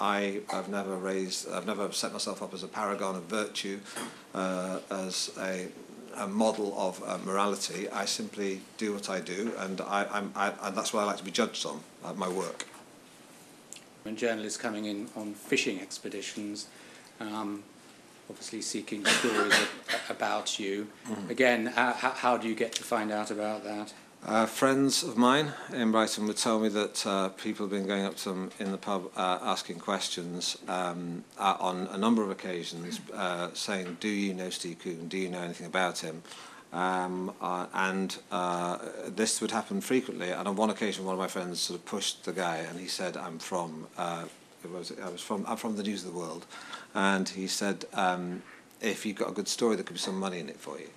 I have never raised, I've never set myself up as a paragon of virtue, uh, as a, a model of uh, morality. I simply do what I do, and I, I, and that's what I like to be judged on, uh, my work. When journalists coming in on fishing expeditions, um, obviously seeking stories about you. Again, how, how do you get to find out about that? Uh, friends of mine in Brighton would tell me that uh, people have been going up to them in the pub uh, asking questions um, uh, on a number of occasions, uh, saying, "Do you know Steve Coogan? Do you know anything about him?" Um, uh, and this would happen frequently. And on one occasion, one of my friends sort of pushed the guy, and he said, "I'm from." It was, I was from. I'm from the News of the World, and he said, um, "If you've got a good story, there could be some money in it for you."